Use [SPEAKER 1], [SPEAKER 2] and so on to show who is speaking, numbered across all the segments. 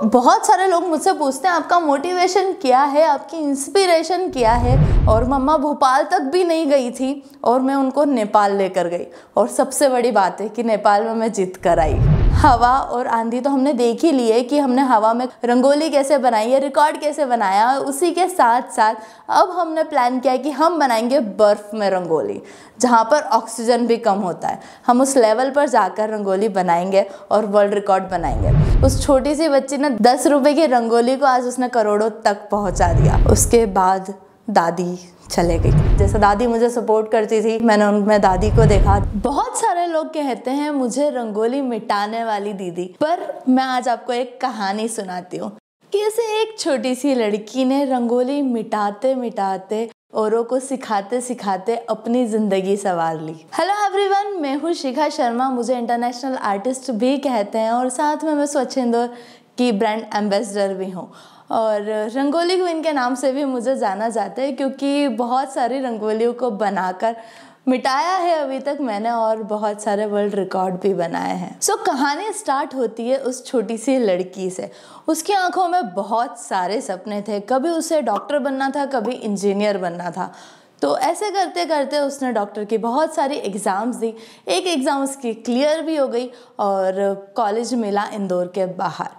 [SPEAKER 1] बहुत सारे लोग मुझसे पूछते हैं, आपका मोटिवेशन क्या है? आपकी इंस्पिरेशन क्या है? और मम्मा भोपाल तक भी नहीं गई थी और मैं उनको नेपाल लेकर गई। और सबसे बड़ी बात है कि नेपाल में मैं जीत कर आई। हवा और आंधी तो हमने देख ही ली है कि हमने हवा में रंगोली कैसे बनाई है रिकॉर्ड कैसे बनाया, उसी के साथ साथ अब हमने प्लान किया कि हम बनाएँगे बर्फ़ में रंगोली, जहाँ पर ऑक्सीजन भी कम होता है। हम उस लेवल पर जाकर रंगोली बनाएँगे और वर्ल्ड रिकॉर्ड बनाएँगे। उस छोटी सी बच्ची ने दस रुपये की रंगोली को आज उसने करोड़ों तक पहुँचा दिया। उसके बाद दादी चले गई। जैसे दादी मुझे सपोर्ट करती थी, मैंने उनमें दादी को देखा। बहुत सारे लोग कहते हैं, मुझे रंगोली मिटाने वाली दीदी। पर मैं आज आपको एक कहानी सुनाती हूँ। कैसे एक छोटी सी लड़की ने रंगोली मिटाते मिटाते औरों को सिखाते सिखाते अपनी ज़िंदगी संवार ली। हेलो एवरीवन मैं हूँ शिखा शर्मा। मुझे इंटरनेशनल आर्टिस्ट भी कहते हैं और साथ में मैं स्वच्छ इंदौर की ब्रांड एम्बेसडर भी हूँ। और रंगोली क्वीन के नाम से भी मुझे जाना जाता है क्योंकि बहुत सारी रंगोलियों को बनाकर मिटाया है अभी तक मैंने और बहुत सारे वर्ल्ड रिकॉर्ड भी बनाए हैं। सो so, कहानी स्टार्ट होती है उस छोटी सी लड़की से। उसकी आँखों में बहुत सारे सपने थे। कभी उसे डॉक्टर बनना था कभी इंजीनियर बनना था। तो ऐसे करते करते उसने डॉक्टर की बहुत सारी एग्ज़ाम्स दी। एक एग्ज़ाम उसकी क्लियर भी हो गई और कॉलेज मिला इंदौर के बाहर।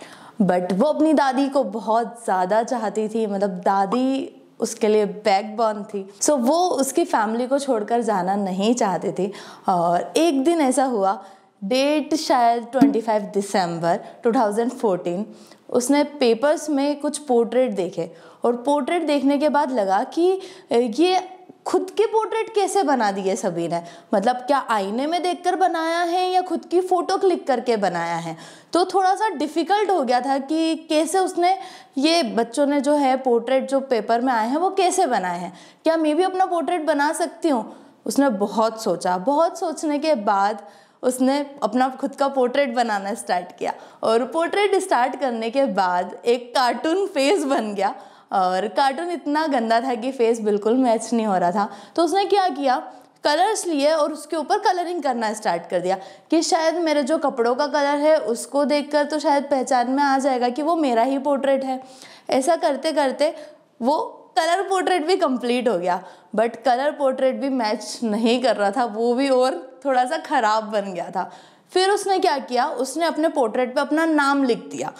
[SPEAKER 1] बट वो अपनी दादी को बहुत ज़्यादा चाहती थी मतलब दादी उसके लिए बैकबोन थी। सो so, वो उसकी फैमिली को छोड़कर जाना नहीं चाहती थी। और एक दिन ऐसा हुआ डेट शायद 25 दिसंबर 2014 उसने पेपर्स में कुछ पोर्ट्रेट देखे। और पोर्ट्रेट देखने के बाद लगा कि ये खुद के पोर्ट्रेट कैसे बना दिए सभी ने? मतलब क्या आईने में देखकर बनाया है या खुद की फ़ोटो क्लिक करके बनाया है? तो थोड़ा सा डिफ़िकल्ट हो गया था कि कैसे उसने ये बच्चों ने जो है पोर्ट्रेट जो पेपर में आए हैं, वो कैसे बनाए हैं? क्या मैं भी अपना पोर्ट्रेट बना सकती हूँ? उसने बहुत सोचा। बहुत सोचने के बाद उसने अपना खुद का पोर्ट्रेट बनाना स्टार्ट किया। और पोर्ट्रेट स्टार्ट करने के बाद एक कार्टून फेस बन गया। और कार्टून इतना गंदा था कि फेस बिल्कुल मैच नहीं हो रहा था। तो उसने क्या किया? कलर्स लिए और उसके ऊपर कलरिंग करना स्टार्ट कर दिया कि शायद मेरे जो कपड़ों का कलर है, उसको देखकर तो शायद पहचान में आ जाएगा कि वो मेरा ही पोर्ट्रेट है। ऐसा करते करते वो कलर पोर्ट्रेट भी कंप्लीट हो गया। बट कलर पोर्ट्रेट भी मैच नहीं कर रहा था, वो भी और थोड़ा सा ख़राब बन गया था। फिर उसने क्या किया? उसने अपने पोर्ट्रेट पे अपना नाम लिख दिया।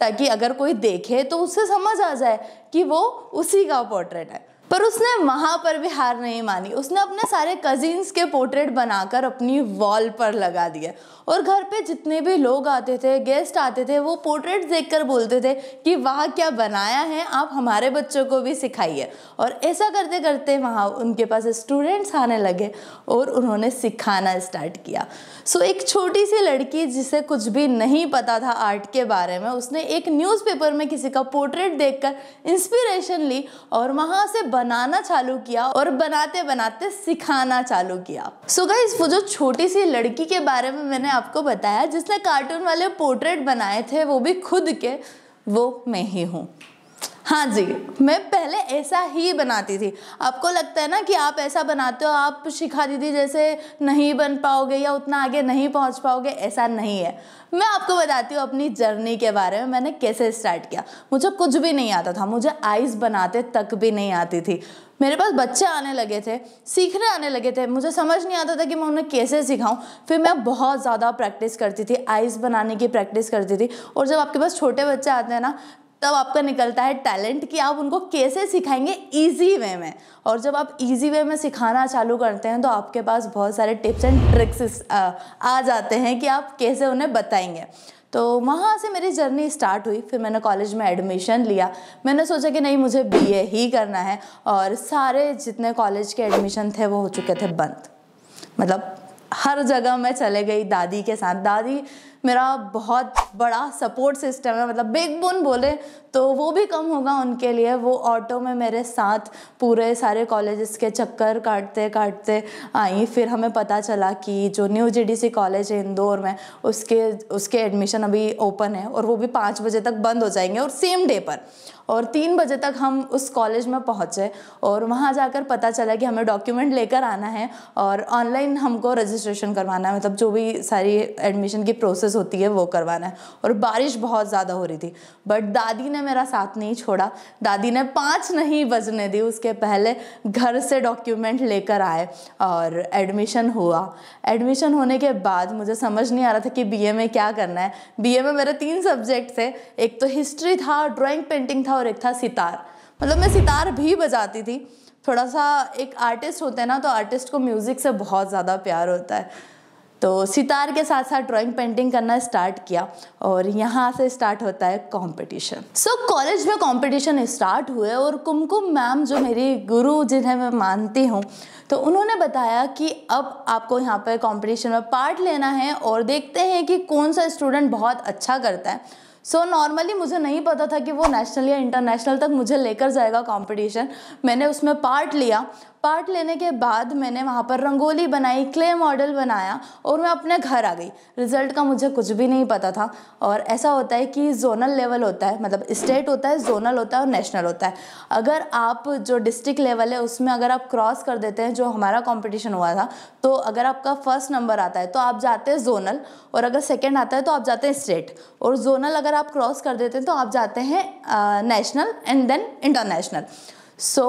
[SPEAKER 1] ताकि अगर कोई देखे तो उसे समझ आ जाए कि वो उसी का पोर्ट्रेट है। पर उसने वहाँ पर भी हार नहीं मानी। उसने अपने सारे कजिन्स के पोर्ट्रेट बनाकर अपनी वॉल पर लगा दिए और घर पे जितने भी लोग आते थे गेस्ट आते थे, वो पोर्ट्रेट देखकर बोलते थे कि वाह क्या बनाया है, आप हमारे बच्चों को भी सिखाइए। और ऐसा करते करते वहाँ उनके पास स्टूडेंट्स आने लगे और उन्होंने सिखाना स्टार्ट किया। सो एक छोटी सी लड़की जिसे कुछ भी नहीं पता था आर्ट के बारे में, उसने एक न्यूज़पेपर में किसी का पोर्ट्रेट देखकर इंस्पिरेशन ली और वहाँ से बनाना चालू किया और बनाते बनाते सिखाना चालू किया। सो so वो जो छोटी सी लड़की के बारे में मैंने आपको बताया, जिसने कार्टून वाले पोर्ट्रेट बनाए थे, वो भी खुद के, वो मैं ही हूँ। हाँ जी, मैं पहले ऐसा ही बनाती थी। आपको लगता है ना कि आप ऐसा बनाते हो, आप शिखा दीदी जैसे नहीं बन पाओगे या उतना आगे नहीं पहुँच पाओगे, ऐसा नहीं है। मैं आपको बताती हूँ अपनी जर्नी के बारे में, मैंने कैसे स्टार्ट किया। मुझे कुछ भी नहीं आता था, मुझे आइस बनाते तक भी नहीं आती थी। मेरे पास बच्चे आने लगे थे, सीखने आने लगे थे। मुझे समझ नहीं आता था कि मैं उन्हें कैसे सिखाऊं। फिर मैं बहुत ज़्यादा प्रैक्टिस करती थी, आइस बनाने की प्रैक्टिस करती थी। और जब आपके पास छोटे बच्चे आते हैं ना तब आपका निकलता है टैलेंट कि आप उनको कैसे सिखाएँगे इजी वे में। और जब आप इजी वे में सिखाना चालू करते हैं तो आपके पास बहुत सारे टिप्स एंड ट्रिक्स आ जाते हैं कि आप कैसे उन्हें बताएँगे। तो वहाँ से मेरी जर्नी स्टार्ट हुई, फिर मैंने कॉलेज में एडमिशन लिया। मैंने सोचा कि नहीं, मुझे बीए ही करना है, और सारे जितने कॉलेज के एडमिशन थे, वो हो चुके थे बंद। मतलब हर जगह मैं चले गई दादी के साथ। दादी मेरा बहुत बड़ा सपोर्ट सिस्टम है मतलब बिग बोन बोले तो वो भी कम होगा उनके लिए। वो ऑटो में मेरे साथ पूरे सारे कॉलेजेस के चक्कर काटते काटते आई। फिर हमें पता चला कि जो न्यू जीडीसी कॉलेज है इंदौर में, उसके उसके एडमिशन अभी ओपन है और वो भी पाँच बजे तक बंद हो जाएँगे और सेम डे पर। और तीन बजे तक हम उस कॉलेज में पहुँचे और वहाँ जाकर पता चला कि हमें डॉक्यूमेंट लेकर आना है और ऑनलाइन हमको रजिस्ट्रेशन करवाना है। मतलब जो भी सारी एडमिशन की प्रोसेस होती है, वो करवाना है। और बारिश बहुत ज़्यादा हो रही थी। बट दादी ने मेरा साथ नहीं छोड़ा। दादी ने पाँच नहीं बजने दी। उसके पहले घर से डॉक्यूमेंट लेकर आए और एडमिशन हुआ। एडमिशन होने के बाद मुझे समझ नहीं आ रहा था कि बी में क्या करना है। बी में मेरे तीन सब्जेक्ट थे। एक तो हिस्ट्री था ड्राइंग पेंटिंग था और एक था सितार। मतलब मैं सितार भी बजाती थी। थोड़ा सा एक आर्टिस्ट होते हैं ना तो आर्टिस्ट को म्यूज़िक से बहुत ज़्यादा प्यार होता है। तो सितार के साथ साथ ड्राइंग पेंटिंग करना स्टार्ट किया और यहाँ से स्टार्ट होता है कंपटीशन सो so, कॉलेज में कंपटीशन स्टार्ट हुए और कुमकुम मैम जो मेरी गुरु जिन्हें मैं मानती हूँ तो उन्होंने बताया कि अब आपको यहाँ पर कंपटीशन में पार्ट लेना है और देखते हैं कि कौन सा स्टूडेंट बहुत अच्छा करता है। सो so, नॉर्मली मुझे नहीं पता था कि वो नेशनल या इंटरनेशनल तक मुझे लेकर जाएगा कंपटीशन मैंने उसमें पार्ट लिया पार्ट लेने के बाद मैंने वहाँ पर रंगोली बनाई, क्ले मॉडल बनाया और मैं अपने घर आ गई। रिज़ल्ट का मुझे कुछ भी नहीं पता था और ऐसा होता है कि जोनल लेवल होता है मतलब स्टेट होता है, जोनल होता है और नेशनल होता है। अगर आप जो डिस्ट्रिक्ट लेवल है, उसमें अगर आप क्रॉस कर देते हैं, जो हमारा कॉम्पिटिशन हुआ था तो अगर आपका फ़र्स्ट नंबर आता है तो आप जाते हैं जोनल और अगर सेकेंड आता है तो आप जाते हैं स्टेट। और जोनल अगर आप क्रॉस कर देते हैं तो आप जाते हैं national and then international. So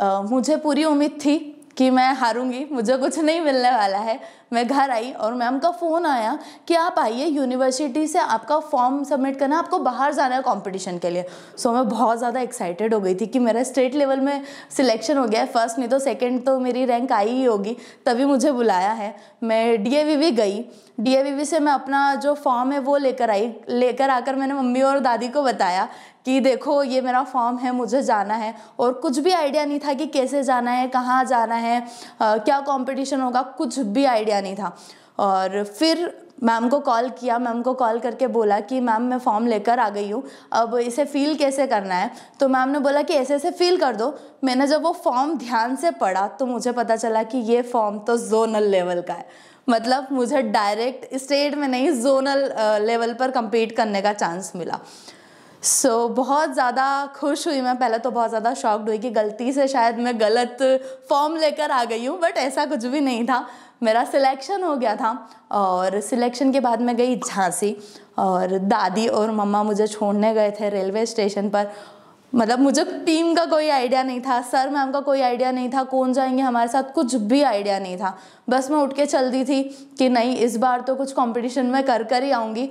[SPEAKER 1] मुझे पूरी उम्मीद थी कि मैं हारूँगी। मुझे कुछ नहीं मिलने वाला है। मैं घर आई और मैम का फ़ोन आया कि आप आइए यूनिवर्सिटी से आपका फॉर्म सबमिट करना आपको बाहर जाना है कंपटीशन के लिए। सो so, मैं बहुत ज़्यादा एक्साइटेड हो गई थी कि मेरा स्टेट लेवल में सिलेक्शन हो गया है। फ़र्स्ट नहीं तो सेकंड तो मेरी रैंक आई ही होगी तभी मुझे बुलाया है। मैं डी गई। डीएवीवी से मैं अपना जो फॉर्म है वो लेकर आई। लेकर आकर मैंने मम्मी और दादी को बताया कि देखो ये मेरा फॉर्म है मुझे जाना है। और कुछ भी आइडिया नहीं था कि कैसे जाना है कहाँ जाना है आ, क्या कंपटीशन होगा कुछ भी आइडिया नहीं था। और फिर मैम को कॉल किया। मैम को कॉल करके बोला कि मैम मैं फॉर्म लेकर आ गई हूँ। अब इसे फ़ील कैसे करना है? तो मैम ने बोला कि ऐसे ऐसे फ़ील कर दो। मैंने जब वो फॉर्म ध्यान से पढ़ा तो मुझे पता चला कि ये फॉर्म तो जोनल लेवल का है। मतलब मुझे डायरेक्ट स्टेट में नहीं जोनल लेवल पर compete करने का चांस मिला। सो so, बहुत ज़्यादा खुश हुई मैं। पहले तो बहुत ज़्यादा शॉक्ड हुई कि गलती से शायद मैं गलत फॉर्म लेकर आ गई हूँ बट ऐसा कुछ भी नहीं था। मेरा सिलेक्शन हो गया था और सिलेक्शन के बाद मैं गई झांसी और दादी और मम्मा मुझे छोड़ने गए थे रेलवे स्टेशन पर। मतलब मुझे टीम का कोई आइडिया नहीं था सर मैम का कोई आइडिया नहीं था, कौन जाएँगे हमारे साथ, कुछ भी आइडिया नहीं था। बस मैं उठ के चल दी थी कि नहीं, इस बार तो कुछ कंपटीशन में कर कर ही आऊँगी।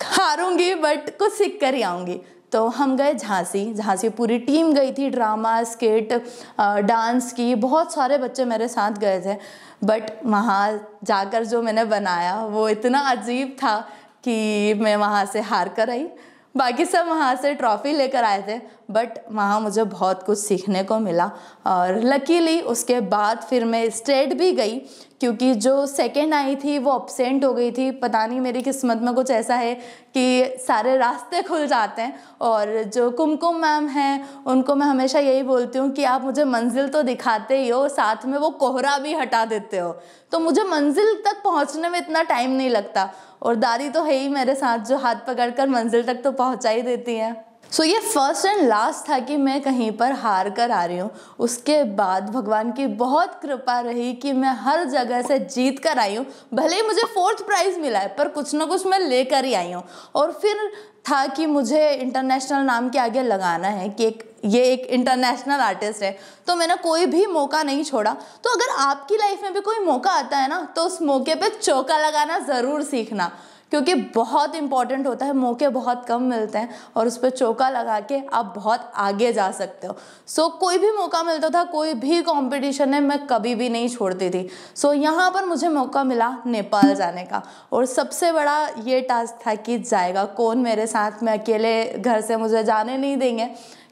[SPEAKER 1] हारूँगी बट कुछ सीख कर ही आऊँगी। तो हम गए झांसी। झांसी पूरी टीम गई थी ड्रामा स्केट डांस की, बहुत सारे बच्चे मेरे साथ गए थे। बट वहाँ जाकर जो मैंने बनाया, वो इतना अजीब था कि मैं वहाँ से हार कर आई। बाकी सब वहाँ से ट्रॉफ़ी लेकर आए थे बट वहाँ मुझे बहुत कुछ सीखने को मिला और लकीली उसके बाद फिर मैं स्टेट भी गई, क्योंकि जो सेकेंड आई थी वो अपसेंट हो गई थी। पता नहीं मेरी किस्मत में कुछ ऐसा है कि सारे रास्ते खुल जाते हैं और जो कुमकुम मैम हैं, उनको मैं हमेशा यही बोलती हूँ कि आप मुझे मंजिल तो दिखाते ही हो, साथ में वो कोहरा भी हटा देते हो। तो मुझे मंजिल तक पहुँचने में इतना टाइम नहीं लगता। और दादी तो है ही मेरे साथ जो हाथ पकड़ कर मंजिल तक तो पहुँचा ही देती हैं। सो ये फ़र्स्ट एंड लास्ट था कि मैं कहीं पर हार कर आ रही हूँ। उसके बाद भगवान की बहुत कृपा रही कि मैं हर जगह से जीत कर आई हूँ। भले ही मुझे फोर्थ प्राइज़ मिला है, पर कुछ ना कुछ मैं लेकर ही आई हूँ। और फिर था कि मुझे इंटरनेशनल नाम के आगे लगाना है कि एक, ये एक इंटरनेशनल आर्टिस्ट है। तो मैंने कोई भी मौका नहीं छोड़ा। तो अगर आपकी लाइफ में भी कोई मौका आता है ना तो उस मौके पे चौका लगाना ज़रूर सीखना। क्योंकि बहुत इंपॉर्टेंट होता है मौके बहुत कम मिलते हैं और उस पर चौका लगा के आप बहुत आगे जा सकते हो। सो so, कोई भी मौका मिलता था कोई भी कॉम्पिटिशन है मैं कभी भी नहीं छोड़ती थी। सो so, यहाँ पर मुझे मौका मिला नेपाल जाने का और सबसे बड़ा ये टास्क था कि जाएगा कौन मेरे साथ? में अकेले घर से मुझे जाने नहीं देंगे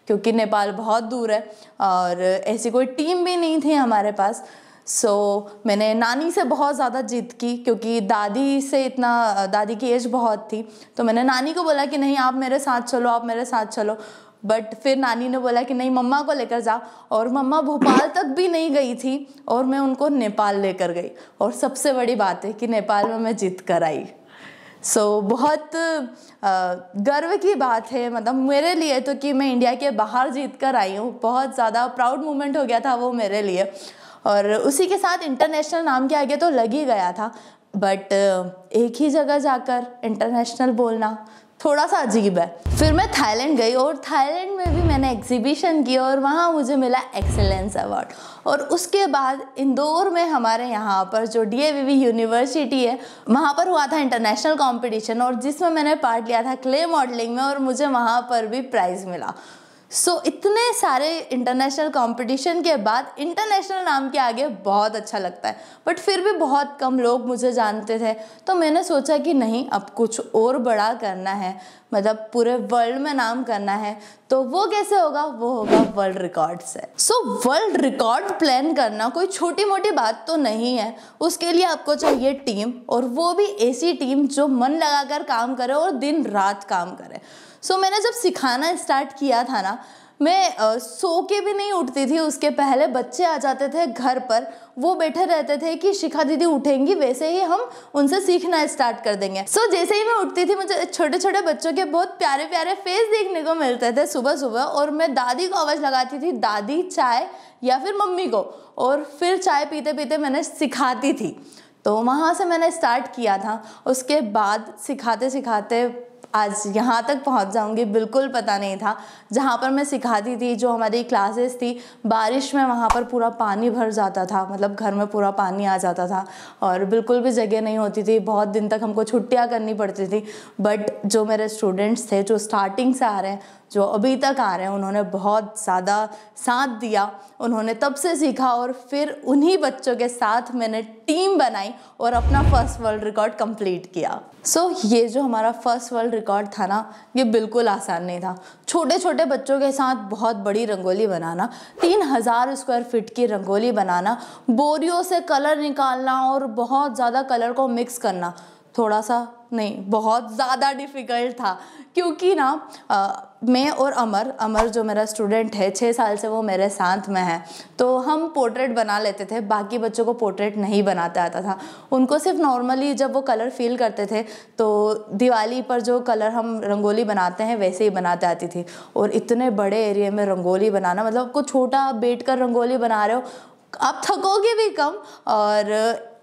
[SPEAKER 1] क्योंकि नेपाल बहुत दूर है और ऐसी कोई टीम भी नहीं थी हमारे पास। सो so, मैंने नानी से बहुत ज़्यादा जिद की क्योंकि दादी से इतना दादी की एज बहुत थी। तो मैंने नानी को बोला कि नहीं आप मेरे साथ चलो आप मेरे साथ चलो। बट फिर नानी ने बोला कि नहीं मम्मा को लेकर जा। और मम्मा भोपाल तक भी नहीं गई थी और मैं उनको नेपाल लेकर गई। और सबसे बड़ी बात है कि नेपाल में मैं जीत कर आई सो so, बहुत गर्व की बात है। मतलब मेरे लिए तो कि मैं इंडिया के बाहर जीत कर आई हूँ। बहुत ज़्यादा प्राउड मोमेंट हो गया था वो मेरे लिए। और उसी के साथ इंटरनेशनल नाम के आगे तो लग ही गया था बट एक ही जगह जाकर इंटरनेशनल बोलना थोड़ा सा अजीब है। फिर मैं थाईलैंड गई और थाईलैंड में भी मैंने एग्जीबिशन की और वहाँ मुझे मिला एक्सेलेंस अवार्ड और उसके बाद इंदौर में हमारे यहाँ पर जो डी यूनिवर्सिटी है, वहाँ पर हुआ था इंटरनेशनल कंपटीशन और जिसमें मैंने पार्ट लिया था क्ले मॉडलिंग में और मुझे वहाँ पर भी प्राइज़ मिला। सो so, इतने सारे इंटरनेशनल कंपटीशन के बाद इंटरनेशनल नाम के आगे बहुत अच्छा लगता है। बट फिर भी बहुत कम लोग मुझे जानते थे। तो मैंने सोचा कि नहीं अब कुछ और बड़ा करना है। मतलब पूरे वर्ल्ड में नाम करना है। तो वो कैसे होगा? वो होगा वर्ल्ड रिकॉर्ड से सो वर्ल्ड रिकॉर्ड प्लान करना कोई छोटी मोटी बात तो नहीं है। उसके लिए आपको चाहिए टीम और वो भी ऐसी टीम जो मन लगाकर काम करे और दिन रात काम करे। सो so, मैंने जब सिखाना स्टार्ट किया था ना मैं आ, सो के भी नहीं उठती थी उसके पहले बच्चे आ जाते थे घर पर वो बैठे रहते थे कि शिखा दीदी उठेंगी वैसे ही हम उनसे सीखना स्टार्ट कर देंगे। सो so, जैसे ही मैं उठती थी मुझे छोटे छोटे बच्चों के बहुत प्यारे प्यारे फेस देखने को मिलते थे सुबह सुबह और मैं दादी को आवाज़ लगाती थी दादी चाय? या फिर मम्मी को और फिर चाय पीते पीते मैंने सिखाती थी। तो वहाँ से मैंने स्टार्ट किया था। उसके बाद सिखाते सिखाते आज यहाँ तक पहुँच जाऊँगी, बिल्कुल पता नहीं था। जहाँ पर मैं सिखाती थी, जो हमारी क्लासेस थी, बारिश में वहाँ पर पूरा पानी भर जाता था मतलब घर में पूरा पानी आ जाता था और बिल्कुल भी जगह नहीं होती थी। बहुत दिन तक हमको छुट्टियाँ करनी पड़ती थी बट जो मेरे स्टूडेंट्स थे, जो स्टार्टिंग से आ रहे हैं जो अभी तक आ रहे हैं उन्होंने बहुत ज़्यादा साथ दिया उन्होंने तब से सीखा और फिर उन्हीं बच्चों के साथ मैंने टीम बनाई और अपना फ़र्स्ट वर्ल्ड रिकॉर्ड कंप्लीट किया। सो so, ये जो हमारा फ़र्स्ट वर्ल्ड रिकॉर्ड था ना ये बिल्कुल आसान नहीं था। छोटे छोटे बच्चों के साथ बहुत बड़ी रंगोली बनाना तीन हज़ार स्क्वायर फीट की रंगोली बनाना बोरियों से कलर निकालना और बहुत ज़्यादा कलर को मिक्स करना थोड़ा सा नहीं बहुत ज़्यादा डिफ़िकल्ट था। क्योंकि ना आ, मैं और अमर अमर जो मेरा स्टूडेंट है छः साल से वो मेरे साथ में है तो हम पोर्ट्रेट बना लेते थे बाकी बच्चों को पोर्ट्रेट नहीं बनाते आता था। उनको सिर्फ़ नॉर्मली जब वो कलर फील करते थे तो दिवाली पर जो कलर हम रंगोली बनाते हैं वैसे ही बनाते आती थी। और इतने बड़े एरिया में रंगोली बनाना मतलब आपको छोटा बैठ कर रंगोली बना रहे हो आप थकोगे भी कम और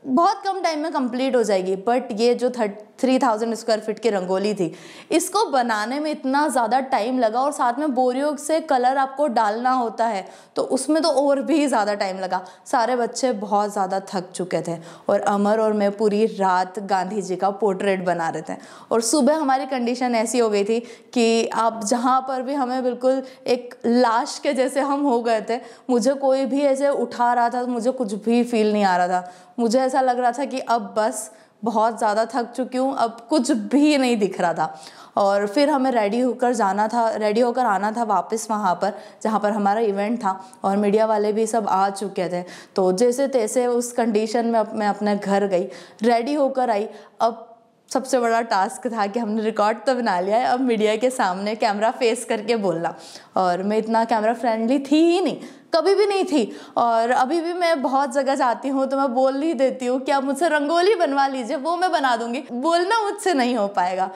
[SPEAKER 1] बहुत कम टाइम में कंप्लीट हो जाएगी बट ये जो thirty three thousand square feet की रंगोली थी। इसको बनाने में इतना ज़्यादा टाइम लगा और साथ में बोरियों से कलर आपको डालना होता है तो उसमें तो और भी ज़्यादा टाइम लगा। सारे बच्चे बहुत ज़्यादा थक चुके थे और अमर और मैं पूरी रात गांधी जी का पोर्ट्रेट बना रहे थे। और सुबह हमारी कंडीशन ऐसी हो गई थी कि आप जहाँ पर भी हमें बिल्कुल एक लाश के जैसे हम हो गए थे, मुझे कोई भी ऐसे उठा रहा था तो मुझे कुछ भी फील नहीं आ रहा था। मुझे ऐसा लग रहा था कि अब बस बहुत ज़्यादा थक चुकी हूँ, अब कुछ भी नहीं दिख रहा था। और फिर हमें रेडी होकर जाना था रेडी होकर आना था वापस वहाँ पर, जहाँ पर हमारा इवेंट था और मीडिया वाले भी सब आ चुके थे। तो जैसे तैसे उस कंडीशन में मैं अपने घर गई रेडी होकर आई। अब सबसे बड़ा टास्क था कि हमने रिकॉर्ड तो बना लिया है, अब मीडिया के सामने कैमरा फेस करके बोलना। और मैं इतना कैमरा फ्रेंडली थी ही नहीं कभी भी नहीं थी। और अभी भी मैं बहुत जगह जाती हूँ तो मैं बोल ही देती हूँ कि आप मुझसे रंगोली बनवा लीजिए, वो मैं बना दूँगी। बोलना मुझसे नहीं हो पाएगा।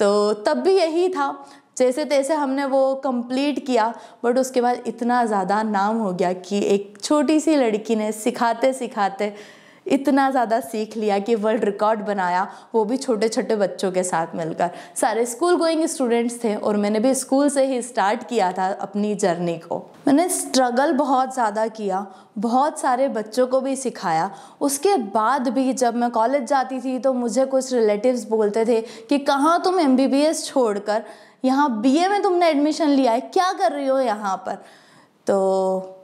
[SPEAKER 1] तो तब भी यही था। जैसे तैसे हमने वो कंप्लीट किया बट उसके बाद इतना ज़्यादा नाम हो गया कि एक छोटी सी लड़की ने सिखाते सिखाते इतना ज़्यादा सीख लिया कि वर्ल्ड रिकॉर्ड बनाया, वो भी छोटे छोटे बच्चों के साथ मिलकर। सारे स्कूल गोइंग स्टूडेंट्स थे और मैंने भी स्कूल से ही स्टार्ट किया था अपनी जर्नी को। मैंने स्ट्रगल बहुत ज़्यादा किया, बहुत सारे बच्चों को भी सिखाया। उसके बाद भी जब मैं कॉलेज जाती थी तो मुझे कुछ रिलेटिव्स बोलते थे कि कहाँ तुम एम बी बी एस छोड़ कर यहाँ बी ए में तुमने एडमिशन लिया है, क्या कर रही हो यहाँ पर? तो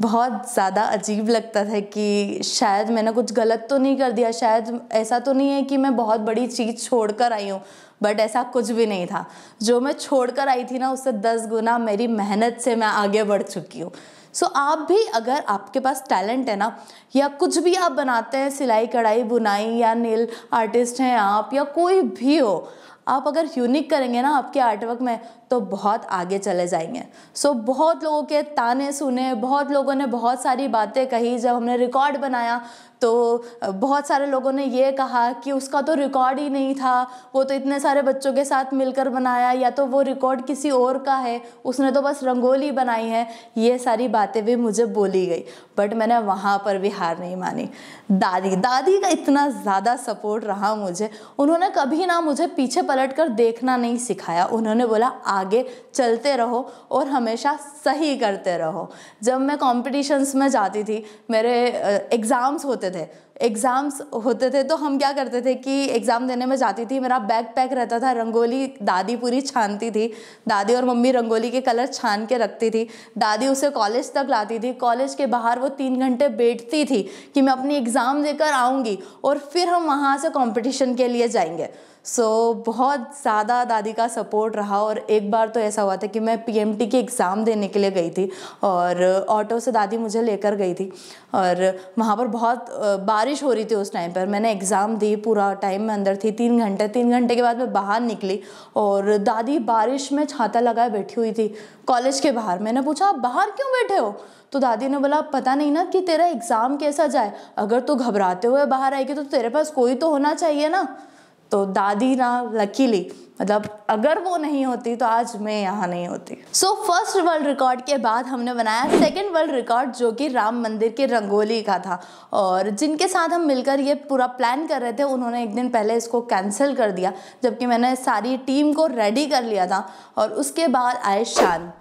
[SPEAKER 1] बहुत ज़्यादा अजीब लगता था कि शायद मैंने कुछ गलत तो नहीं कर दिया शायद ऐसा तो नहीं है कि मैं बहुत बड़ी चीज़ छोड़ कर आई हूँ बट ऐसा कुछ भी नहीं था। जो मैं छोड़ कर आई थी ना उससे दस गुना मेरी मेहनत से मैं आगे बढ़ चुकी हूँ। सो so, आप भी अगर आपके पास टैलेंट है ना या कुछ भी आप बनाते हैं सिलाई कढ़ाई बुनाई या नील आर्टिस्ट हैं आप या कोई भी हो आप अगर यूनिक करेंगे ना आपके आर्टवर्क में तो बहुत आगे चले जाएँगे। सो so, बहुत लोगों के ताने सुने बहुत लोगों ने बहुत सारी बातें कही। जब हमने रिकॉर्ड बनाया तो बहुत सारे लोगों ने ये कहा कि उसका तो रिकॉर्ड ही नहीं था। वो तो इतने सारे बच्चों के साथ मिलकर बनाया या तो वो रिकॉर्ड किसी और का है। उसने तो बस रंगोली बनाई है। ये सारी बातें भी मुझे बोली गई। बट मैंने वहाँ पर भी हार नहीं मानी। दादी दादी का इतना ज़्यादा सपोर्ट रहा मुझे। उन्होंने कभी ना मुझे पीछे पलट कर देखना नहीं सिखाया। उन्होंने बोला आगे चलते रहो और हमेशा सही करते रहो। जब मैं कॉम्पिटिशन्स में जाती थी, मेरे एग्ज़ाम्स होते थे। एग्ज़ाम्स होते थे तो हम क्या करते थे कि एग्ज़ाम देने में जाती थी, मेरा बैग पैक रहता था, रंगोली दादी पूरी छानती थी। दादी और मम्मी रंगोली के कलर छान के रखती थी। दादी उसे कॉलेज तक लाती थी। कॉलेज के बाहर वो तीन घंटे बैठती थी कि मैं अपनी एग्ज़ाम देकर आऊँगी और फिर हम वहाँ से कॉम्पिटिशन के लिए जाएँगे। सो so, बहुत ज़्यादा दादी का सपोर्ट रहा और एक बार तो ऐसा हुआ था कि मैं पीएमटी की एग्ज़ाम देने के लिए गई थी और ऑटो से दादी मुझे लेकर गई थी और वहाँ पर बहुत बारिश हो रही थी उस टाइम पर। मैंने एग्ज़ाम दी पूरा टाइम में अंदर थी तीन घंटे तीन घंटे के बाद मैं बाहर निकली और दादी बारिश में छाता लगाए बैठी हुई थी कॉलेज के बाहर। मैंने पूछा आप बाहर क्यों बैठे हो? तो दादी ने बोला पता नहीं ना कि तेरा एग्ज़ाम कैसा जाए। अगर तू घबराते हुए बाहर आएगी तो तेरे पास कोई तो होना चाहिए ना। तो दादी ना लकीली मतलब अगर वो नहीं होती तो आज मैं यहाँ नहीं होती। सो फ़र्स्ट वर्ल्ड रिकॉर्ड के बाद हमने बनाया सेकेंड वर्ल्ड रिकॉर्ड जो कि राम मंदिर के रंगोली का था। और जिनके साथ हम मिलकर ये पूरा प्लान कर रहे थे, उन्होंने एक दिन पहले इसको कैंसिल कर दिया, जबकि मैंने सारी टीम को रेडी कर लिया था। और उसके बाद आए शान,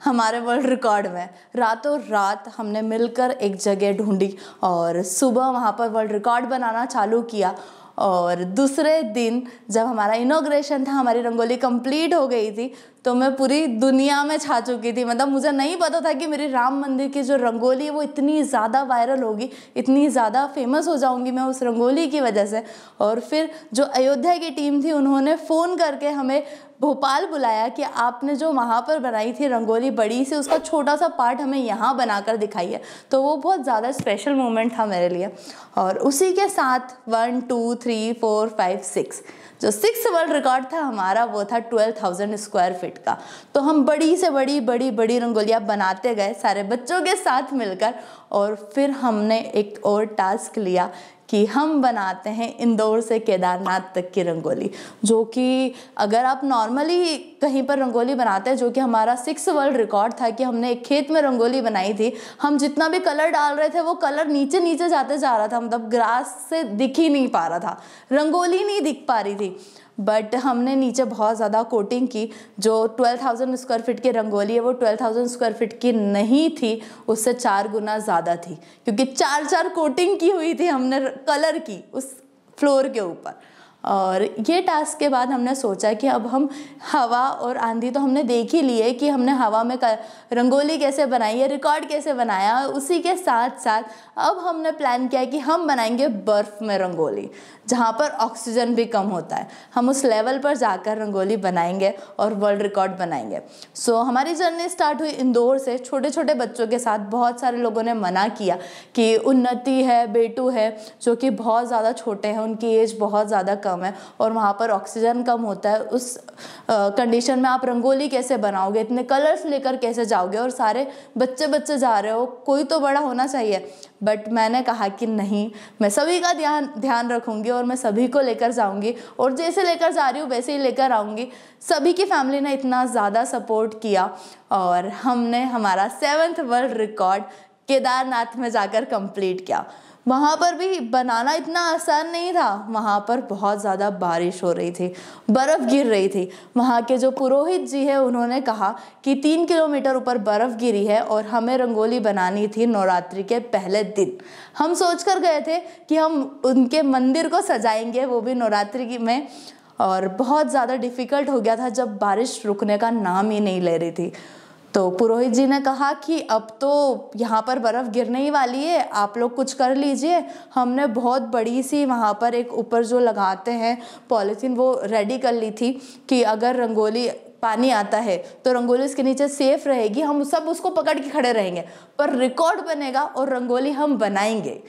[SPEAKER 1] हमारे वर्ल्ड रिकॉर्ड में। रातों रात हमने मिलकर एक जगह ढूंढी और सुबह वहाँ पर वर्ल्ड रिकॉर्ड बनाना चालू किया। और दूसरे दिन जब हमारा इनोग्रेशन था हमारी रंगोली कंप्लीट हो गई थी तो मैं पूरी दुनिया में छा चुकी थी। मतलब मुझे नहीं पता था कि मेरी राम मंदिर की जो रंगोली है वो इतनी ज़्यादा वायरल होगी, इतनी ज़्यादा फ़ेमस हो जाऊँगी मैं उस रंगोली की वजह से। और फिर जो अयोध्या की टीम थी, उन्होंने फ़ोन करके हमें भोपाल बुलाया कि आपने जो वहाँ पर बनाई थी रंगोली, बड़ी से, उसका छोटा सा पार्ट हमें यहाँ बनाकर दिखाई है। तो वो बहुत ज़्यादा स्पेशल मोमेंट था मेरे लिए। और उसी के साथ one two three four five six जो सिक्स वर्ल्ड रिकॉर्ड था हमारा, वो था ट्वेल्व थाउज़ेंड स्क्वायर फीट का। तो हम बड़ी से बड़ी बड़ी बड़ी रंगोलियाँ बनाते गए सारे बच्चों के साथ मिलकर और फिर हमने एक और टास्क लिया कि हम बनाते हैं इंदौर से केदारनाथ तक की रंगोली, जो कि अगर आप नॉर्मली कहीं पर रंगोली बनाते हैं, जो कि हमारा सिक्स वर्ल्ड रिकॉर्ड था कि हमने एक खेत में रंगोली बनाई थी, हम जितना भी कलर डाल रहे थे, वो कलर नीचे नीचे जाते जा रहा था मतलब ग्रास से दिख ही नहीं पा रहा था, रंगोली नहीं दिख पा रही थी। बट हमने नीचे बहुत ज़्यादा कोटिंग की, जो ट्वेल्व थाउज़ेंड स्क्वायर फीट की रंगोली है, वो ट्वेल्व थाउज़ेंड स्क्वायर फीट की नहीं थी, उससे चार गुना ज़्यादा थी। क्योंकि चार चार कोटिंग की हुई थी हमने कलर की उस फ्लोर के ऊपर। और ये टास्क के बाद हमने सोचा कि अब हम हवा और आंधी तो हमने देख ही लिए कि हमने हवा में रंगोली कैसे बनाई है रिकॉर्ड कैसे बनाया उसी के साथ साथ अब हमने प्लान किया कि हम बनाएँगे बर्फ़ में रंगोली जहाँ पर ऑक्सीजन भी कम होता है। हम उस लेवल पर जाकर रंगोली बनाएँगे और वर्ल्ड रिकॉर्ड बनाएँगे। सो so, हमारी जर्नी स्टार्ट हुई इंदौर से। छोटे छोटे बच्चों के साथ बहुत सारे लोगों ने मना किया कि उन्नति है बेटू है जो कि बहुत ज़्यादा छोटे हैं उनकी एज बहुत ज़्यादा कम है और वहाँ पर ऑक्सीजन कम होता है, उस कंडीशन में आप रंगोली कैसे बनाओगे, इतने कलर्स लेकर कैसे जाओगे और सारे बच्चे बच्चे जा रहे हो, कोई तो बड़ा होना चाहिए। बट मैंने कहा कि नहीं, मैं सभी का ध्यान ध्यान रखूँगी और मैं सभी को लेकर जाऊँगी और जैसे लेकर जा रही हूँ, वैसे ही लेकर आऊँगी। सभी की फैमिली ने इतना ज़्यादा सपोर्ट किया और हमने हमारा सेवन्थ वर्ल्ड रिकॉर्ड केदारनाथ में जाकर कंप्लीट किया। वहाँ पर भी बनाना इतना आसान नहीं था। वहाँ पर बहुत ज़्यादा बारिश हो रही थी, बर्फ़ गिर रही थी। वहाँ के जो पुरोहित जी है, उन्होंने कहा कि तीन किलोमीटर ऊपर बर्फ़ गिरी है और हमें रंगोली बनानी थी नवरात्रि के पहले दिन। हम सोच कर गए थे कि हम उनके मंदिर को सजाएँगे, वो भी नवरात्रि में। और बहुत ज़्यादा डिफ़िकल्ट हो गया था जब बारिश रुकने का नाम ही नहीं ले रही थी। तो पुरोहित जी ने कहा कि अब तो यहाँ पर बर्फ़ गिरने ही वाली है, आप लोग कुछ कर लीजिए। हमने बहुत बड़ी सी वहाँ पर एक ऊपर जो लगाते हैं पॉलीथीन, वो रेडी कर ली थी कि अगर रंगोली पानी आता है तो रंगोली उसके नीचे सेफ़ रहेगी। हम सब उसको पकड़ के खड़े रहेंगे। पर रिकॉर्ड बनेगा और रंगोली हम बनाएँगे।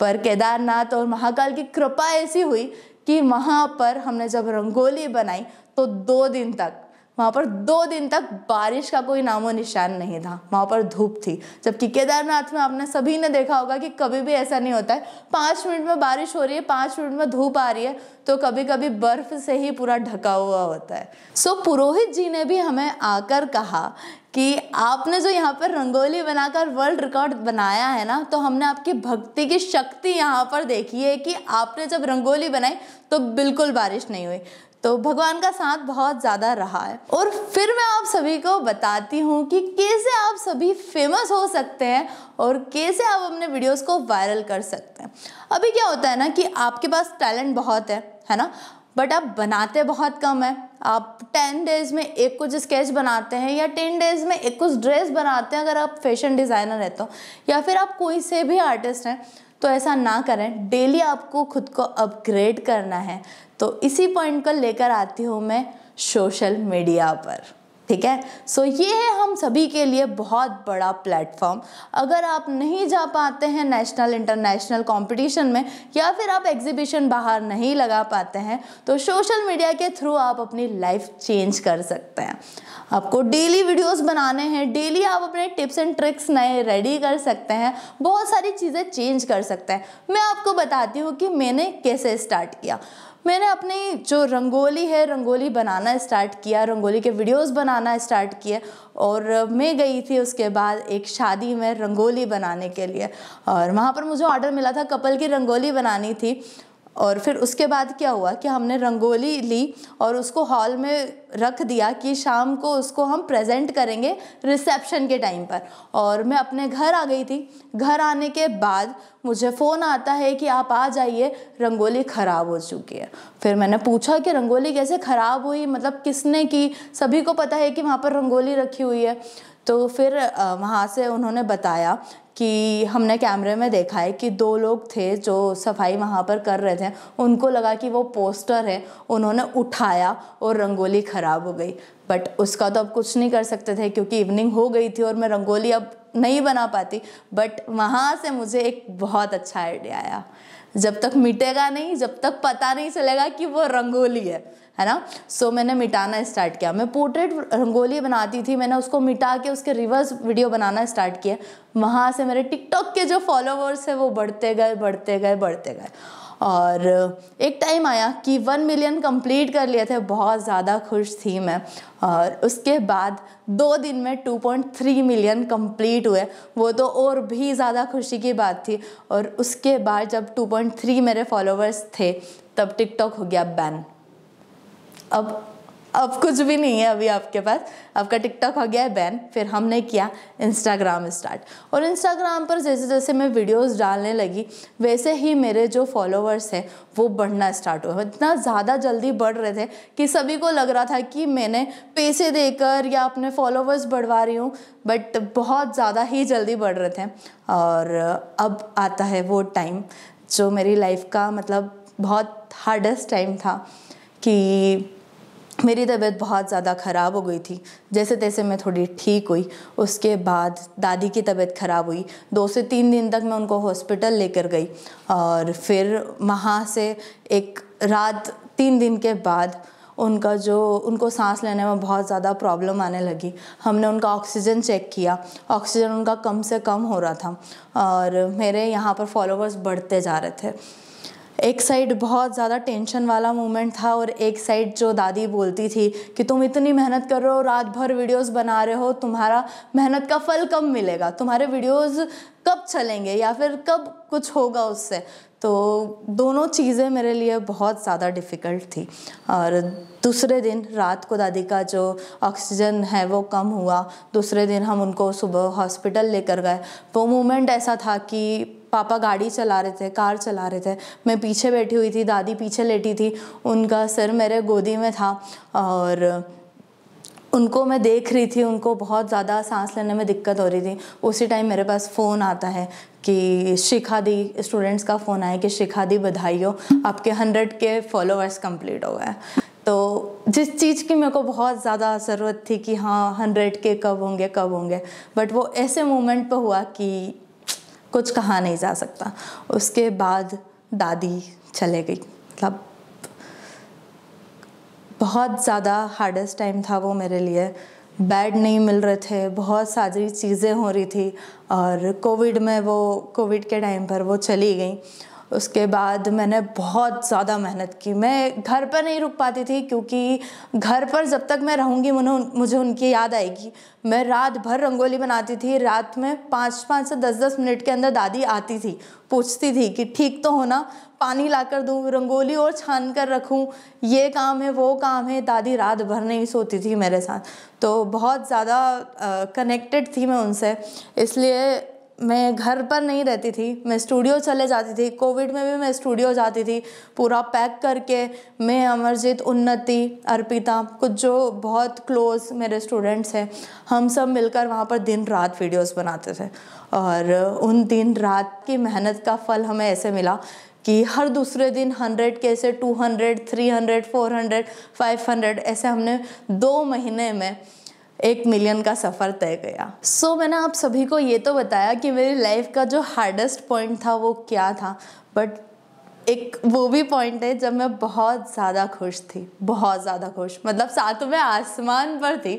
[SPEAKER 1] पर केदारनाथ और महाकाल की कृपा ऐसी हुई कि वहाँ पर हमने जब रंगोली बनाई तो दो दिन तक वहाँ पर दो दिन तक बारिश का कोई नामो निशान नहीं था। वहाँ पर धूप थी। जबकि केदारनाथ में आपने सभी ने देखा होगा कि कभी भी ऐसा नहीं होता है। पाँच मिनट में बारिश हो रही है पाँच मिनट में धूप आ रही है तो कभी कभी बर्फ़ से ही पूरा ढका हुआ होता है। सो so, पुरोहित जी ने भी हमें आकर कहा कि आपने जो यहाँ पर रंगोली बनाकर वर्ल्ड रिकॉर्ड बनाया है ना तो हमने आपकी भक्ति की शक्ति यहाँ पर देखी है कि आपने जब रंगोली बनाई तो बिल्कुल बारिश नहीं हुई। तो भगवान का साथ बहुत ज़्यादा रहा है। और फिर मैं आप सभी को बताती हूँ कि कैसे आप सभी फ़ेमस हो सकते हैं और कैसे आप अपने वीडियोस को वायरल कर सकते हैं। अभी क्या होता है ना कि आपके पास टैलेंट बहुत है है ना? बट आप बनाते बहुत कम है। आप टेन डेज़ में एक कुछ स्केच बनाते हैं या टेन डेज़ में एक कुछ ड्रेस बनाते हैं अगर आप फ़ैशन डिज़ाइनर है तो। या फिर आप कोई से भी आर्टिस्ट हैं तो ऐसा ना करें। डेली आपको खुद को अपग्रेड करना है। तो इसी पॉइंट को लेकर आती हूँ मैं सोशल मीडिया पर। ठीक है? सो so, ये है हम सभी के लिए बहुत बड़ा प्लेटफॉर्म अगर आप नहीं जा पाते हैं नेशनल इंटरनेशनल कंपटीशन में या फिर आप एग्जीबिशन बाहर नहीं लगा पाते हैं तो सोशल मीडिया के थ्रू आप अपनी लाइफ चेंज कर सकते हैं. आपको डेली वीडियोस बनाने हैं डेली आप अपने टिप्स एंड ट्रिक्स नए रेडी कर सकते हैं बहुत सारी चीज़ें चेंज कर सकते हैं. मैं आपको बताती हूँ कि मैंने कैसे स्टार्ट किया. मैंने अपनी जो रंगोली है, रंगोली बनाना स्टार्ट किया, रंगोली के वीडियोस बनाना स्टार्ट किए और मैं गई थी उसके बाद एक शादी में रंगोली बनाने के लिए और वहाँ पर मुझे ऑर्डर मिला था कपल की रंगोली बनानी थी और फिर उसके बाद क्या हुआ कि हमने रंगोली ली और उसको हॉल में रख दिया कि शाम को उसको हम प्रेजेंट करेंगे रिसेप्शन के टाइम पर। और मैं अपने घर आ गई थी। घर आने के बाद मुझे फ़ोन आता है कि आप आ जाइए, रंगोली ख़राब हो चुकी है। फिर मैंने पूछा कि रंगोली कैसे ख़राब हुई? मतलब किसने की? सभी को पता है कि वहाँ पर रंगोली रखी हुई है। तो फिर वहाँ से उन्होंने बताया कि हमने कैमरे में देखा है कि दो लोग थे जो सफ़ाई वहाँ पर कर रहे थे। उनको लगा कि वो पोस्टर है, उन्होंने उठाया और रंगोली ख़राब हो गई। बट उसका तो अब कुछ नहीं कर सकते थे क्योंकि इवनिंग हो गई थी और मैं रंगोली अब नहीं बना पाती। बट वहाँ से मुझे एक बहुत अच्छा आइडिया आया। जब तक मिटेगा नहीं जब तक पता नहीं चलेगा कि वो रंगोली है है ना? सो so, मैंने मिटाना स्टार्ट किया। मैं पोर्ट्रेट रंगोली बनाती थी मैंने उसको मिटा के उसके रिवर्स वीडियो बनाना स्टार्ट किया। वहाँ से मेरे टिकटॉक के जो फॉलोवर्स है वो बढ़ते गए बढ़ते गए बढ़ते गए। और एक टाइम आया कि वन मिलियन कंप्लीट कर लिए थे, बहुत ज़्यादा खुश थी मैं। और उसके बाद दो दिन में two point three million complete हुए। वो तो और भी ज़्यादा खुशी की बात थी। और उसके बाद जब टू पॉइंट थ्री मेरे फॉलोवर्स थे, तब टिकटॉक हो गया बैन अब अब कुछ भी नहीं है अभी आपके पास। आपका टिकटॉक हो गया है, बैन। फिर हमने किया इंस्टाग्राम स्टार्ट और इंस्टाग्राम पर जैसे जैसे मैं वीडियोस डालने लगी, वैसे ही मेरे जो फॉलोअर्स हैं, वो बढ़ना स्टार्ट हुआ इतना ज़्यादा जल्दी बढ़ रहे थे कि सभी को लग रहा था कि मैंने पैसे देकर या अपने फॉलोअर्स बढ़वा रही हूँ बट बहुत ज़्यादा ही जल्दी बढ़ रहे थे। और अब आता है वो टाइम जो मेरी लाइफ का मतलब बहुत हार्डेस्ट टाइम था कि मेरी तबीयत बहुत ज़्यादा ख़राब हो गई थी। जैसे तैसे मैं थोड़ी ठीक हुई। उसके बाद दादी की तबीयत ख़राब हुई। दो से तीन दिन तक मैं उनको हॉस्पिटल लेकर गई। और फिर वहाँ से एक रात, तीन दिन के बाद उनका जो, उनको सांस लेने में बहुत ज़्यादा प्रॉब्लम आने लगी। हमने उनका ऑक्सीजन चेक किया। ऑक्सीजन उनका कम से कम हो रहा था। और मेरे यहाँ पर फॉलोवर्स बढ़ते जा रहे थे। एक साइड बहुत ज़्यादा टेंशन वाला मोमेंट था और एक साइड जो दादी बोलती थी कि तुम इतनी मेहनत कर रहे हो रात भर वीडियोस बना रहे हो, तुम्हारा मेहनत का फल कब मिलेगा? तुम्हारे वीडियोस कब चलेंगे या फिर कब कुछ होगा उससे? तो दोनों चीज़ें मेरे लिए बहुत ज़्यादा डिफ़िकल्ट थी। और दूसरे दिन रात को दादी का जो ऑक्सीजन है वो कम हुआ। दूसरे दिन हम उनको सुबह हॉस्पिटल लेकर गए। वो मोमेंट ऐसा था कि पापा गाड़ी चला रहे थे, कार चला रहे थे। मैं पीछे बैठी हुई थी, दादी पीछे लेटी थी। उनका सिर मेरे गोदी में था और उनको मैं देख रही थी, उनको बहुत ज़्यादा सांस लेने में दिक्कत हो रही थी। उसी टाइम मेरे पास फ़ोन आता है कि शिखा दी, स्टूडेंट्स का फ़ोन आया कि शिखा दी बधाई हो आपके हंड्रेड के फॉलोअर्स कंप्लीट हो गए। तो जिस चीज़ की मेरे को बहुत ज़्यादा ज़रूरत थी कि हाँ हंड्रेड के कब होंगे कब होंगे, बट वो ऐसे मोमेंट पर हुआ कि कुछ कहा नहीं जा सकता। उसके बाद दादी चले गई। मतलब बहुत ज़्यादा हार्डेस्ट टाइम था वो मेरे लिए। बेड नहीं मिल रहे थे, बहुत सारी चीज़ें हो रही थी और कोविड में वो कोविड के टाइम पर वो चली गई। उसके बाद मैंने बहुत ज़्यादा मेहनत की। मैं घर पर नहीं रुक पाती थी क्योंकि घर पर जब तक मैं रहूँगी मुझे उनकी याद आएगी। मैं रात भर रंगोली बनाती थी। रात में पाँच पाँच से दस दस मिनट के अंदर दादी आती थी, पूछती थी कि ठीक तो होना पानी ला कर दूँ, रंगोली और छान कर रखूँ। ये काम है, वो काम है। दादी रात भर नहीं सोती थी मेरे साथ। तो बहुत ज़्यादा कनेक्टेड थी मैं उनसे। इसलिए मैं घर पर नहीं रहती थी, मैं स्टूडियो चले जाती थी। कोविड में भी मैं स्टूडियो जाती थी, पूरा पैक करके मैं, अमरजीत, उन्नति, अर्पिता, कुछ जो बहुत क्लोज मेरे स्टूडेंट्स हैं, हम सब मिलकर वहाँ पर दिन रात वीडियोस बनाते थे। और उन दिन रात की मेहनत का फल हमें ऐसे मिला कि हर दूसरे दिन हंड्रेड के से two hundred three hundred four hundred five hundred ऐसे हमने दो महीने में एक मिलियन का सफ़र तय गया। सो so, मैंने आप सभी को ये तो बताया कि मेरी लाइफ का जो हार्डेस्ट पॉइंट था वो क्या था? बट एक वो भी पॉइंट है जब मैं बहुत ज़्यादा खुश थी बहुत ज़्यादा खुश। मतलब सातवें आसमान पर थी।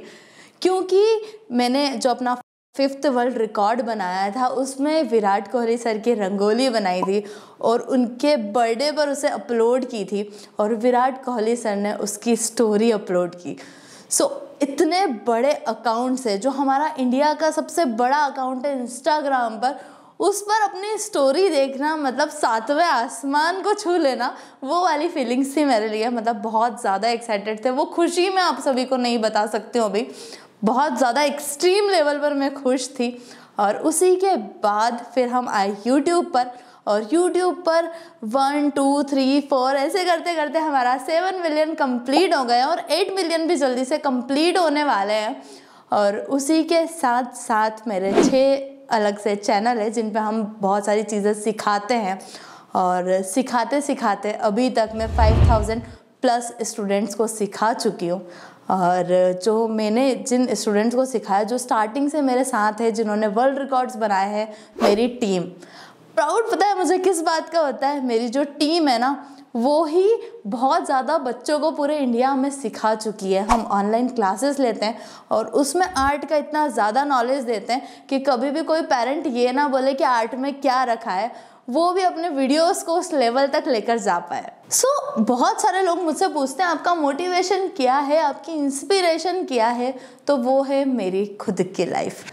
[SPEAKER 1] क्योंकि मैंने जो अपना फिफ्थ वर्ल्ड रिकॉर्ड बनाया था उसमें विराट कोहली सर की रंगोली बनाई थी और उनके बर्थडे पर उसे अपलोड की थी और विराट कोहली सर ने उसकी स्टोरी अपलोड की। सो so, इतने बड़े अकाउंट से जो हमारा इंडिया का सबसे बड़ा अकाउंट है इंस्टाग्राम पर उस पर अपनी स्टोरी देखना मतलब सातवें आसमान को छू लेना वो वाली फीलिंग्स थी मेरे लिए। मतलब बहुत ज़्यादा एक्साइटेड थे। वो खुशी मैं आप सभी को नहीं बता सकती हूँ अभी। बहुत ज़्यादा एक्सट्रीम लेवल पर मैं खुश थी। और उसी के बाद फिर हम आए यूट्यूब पर। और यूट्यूब पर वन टू थ्री फोर ऐसे करते करते हमारा सेवन मिलियन कंप्लीट हो गया और एट मिलियन भी जल्दी से कंप्लीट होने वाले हैं। और उसी के साथ साथ मेरे छः अलग से चैनल है जिन पे हम बहुत सारी चीज़ें सिखाते हैं। और सिखाते सिखाते अभी तक मैं फाइव थाउज़ेंड प्लस स्टूडेंट्स को सिखा चुकी हूँ। और जो मैंने जिन स्टूडेंट्स को सिखाया, जो स्टार्टिंग से मेरे साथ है, जिन्होंने वर्ल्ड रिकॉर्ड्स बनाए हैं, मेरी टीम प्राउड पता है मुझे किस बात का होता है? मेरी जो टीम है ना वो ही बहुत ज़्यादा बच्चों को पूरे इंडिया में सिखा चुकी है। हम ऑनलाइन क्लासेस लेते हैं और उसमें आर्ट का इतना ज़्यादा नॉलेज देते हैं कि कभी भी कोई पेरेंट ये ना बोले कि आर्ट में क्या रखा है वो भी अपने वीडियोस को उस लेवल तक लेकर जा पाए। सो so, बहुत सारे लोग मुझसे पूछते हैं आपका मोटिवेशन क्या है? आपकी इंस्पिरेशन क्या है? तो वो है मेरी खुद की लाइफ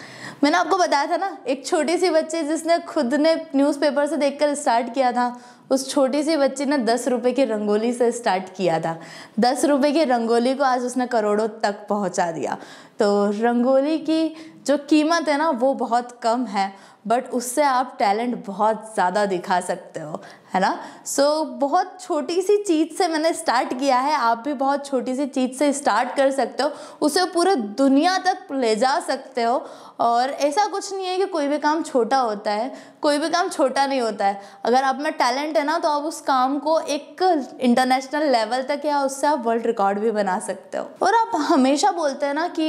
[SPEAKER 1] मैंने आपको बताया था ना, एक छोटी सी बच्ची जिसने खुद ने न्यूज़पेपर से देखकर स्टार्ट किया था, उस छोटी सी बच्ची ने दस रुपए की रंगोली से स्टार्ट किया था। दस रुपए की रंगोली को आज उसने करोड़ों तक पहुँचा दिया। तो रंगोली की जो कीमत है ना, वो बहुत कम है बट उससे आप टैलेंट बहुत ज़्यादा दिखा सकते हो। है ना? सो so, बहुत छोटी सी चीज़ से मैंने स्टार्ट किया है। आप भी बहुत छोटी सी चीज़ से स्टार्ट कर सकते हो। उसे पूरे दुनिया तक ले जा सकते हो। और ऐसा कुछ नहीं है कि कोई भी काम छोटा होता है। कोई भी काम छोटा नहीं होता है। अगर आप में टैलेंट है ना तो आप उस काम को एक इंटरनेशनल लेवल तक या उससे आप वर्ल्ड रिकॉर्ड भी बना सकते हो। और आप हमेशा बोलते हैं ना कि